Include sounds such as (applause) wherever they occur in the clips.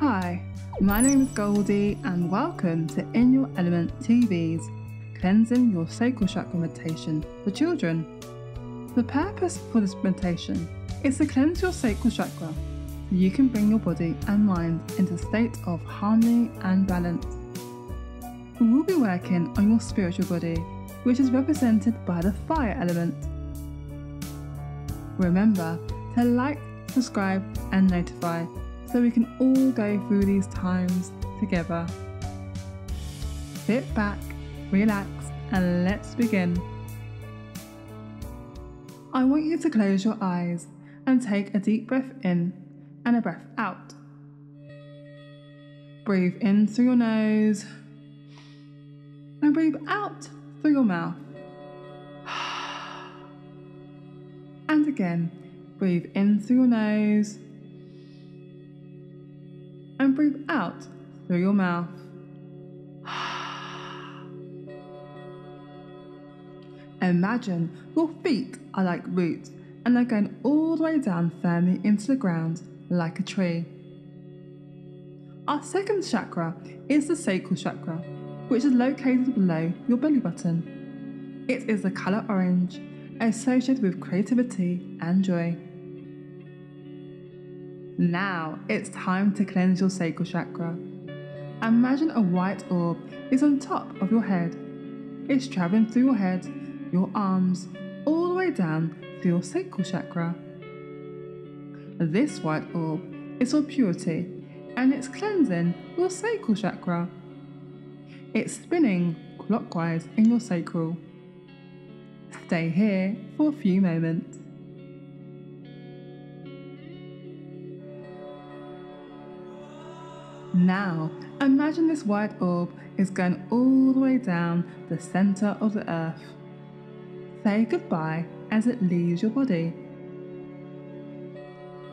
Hi, my name is Goldie, and welcome to In Your Element TV's Cleansing Your Sacral Chakra meditation for children. The purpose for this meditation is to cleanse your sacral chakra so you can bring your body and mind into a state of harmony and balance. We will be working on your spiritual body, which is represented by the fire element. Remember to like, subscribe, and notify so we can all go through these times together. Sit back, relax, and let's begin. I want you to close your eyes and take a deep breath in and a breath out. Breathe in through your nose and breathe out through your mouth. (sighs) And again, breathe in through your nose breathe out through your mouth. (sighs) Imagine your feet are like roots and they're going all the way down firmly into the ground like a tree. Our second chakra is the sacral chakra, which is located below your belly button. It is the colour orange, associated with creativity and joy. Now it's time to cleanse your sacral chakra. Imagine a white orb is on top of your head. It's traveling through your head, your arms, all the way down to your sacral chakra. This white orb is for purity and it's cleansing your sacral chakra. It's spinning clockwise in your sacral. Stay here for a few moments. Now, imagine this white orb is going all the way down the center of the earth. Say goodbye as it leaves your body.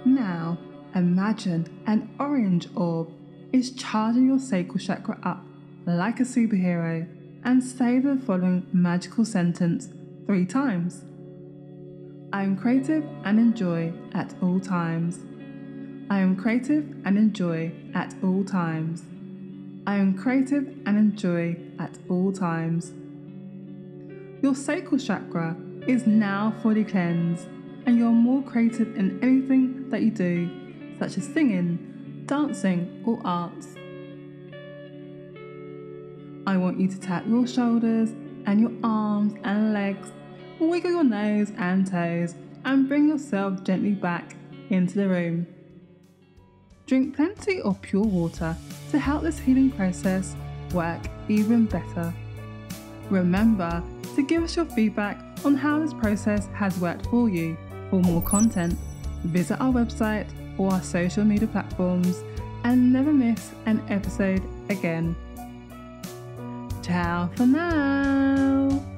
Now, imagine an orange orb is charging your sacral chakra up like a superhero and say the following magical sentence three times. I am creative and enjoy at all times. I am creative and enjoy at all times. I am creative and enjoy at all times. Your sacral chakra is now fully cleansed, and you're more creative in anything that you do, such as singing, dancing, or arts. I want you to tap your shoulders and your arms and legs, wiggle your nose and toes, and bring yourself gently back into the room. Drink plenty of pure water to help this healing process work even better. Remember to give us your feedback on how this process has worked for you. For more content, visit our website or our social media platforms and never miss an episode again. Ciao for now!